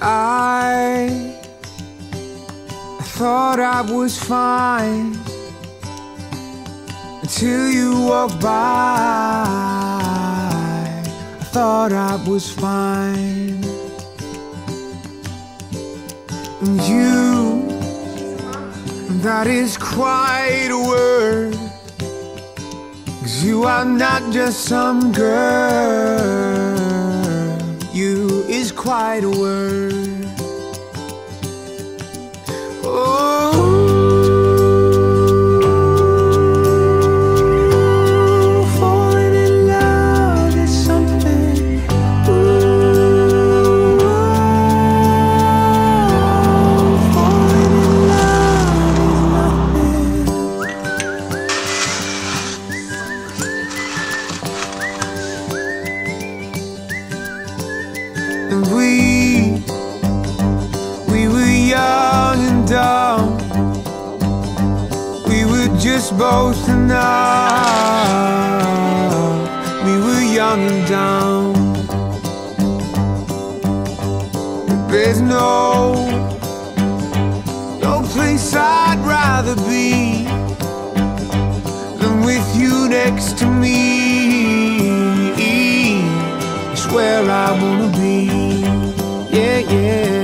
I, thought I was fine until you walked by. I thought I was fine. And you, that is quite a word. Cause you are not just some girl, you is quite a word. Oh, just both enough. We were young and dumb. There's no, no place I'd rather be than with you next to me. It's where I wanna be. Yeah, yeah.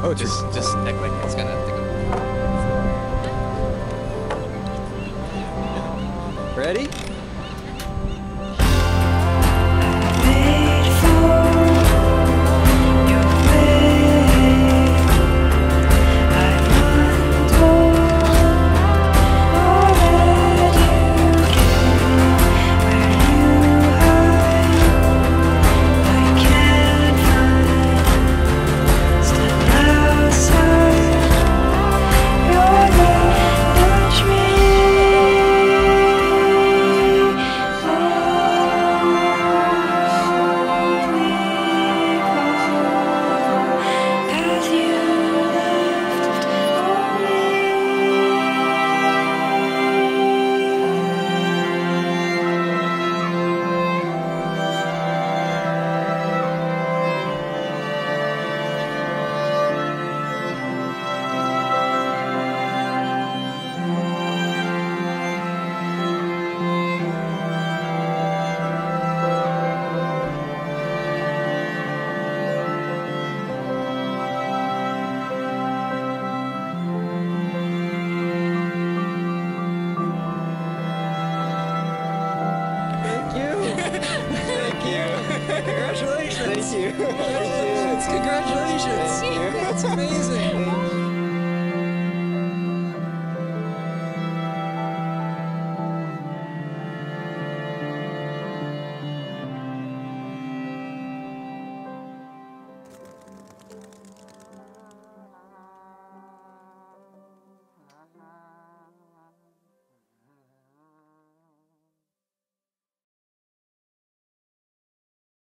Oh, just just act like it's gonna. Ready? Congratulations! Congratulations! That's amazing.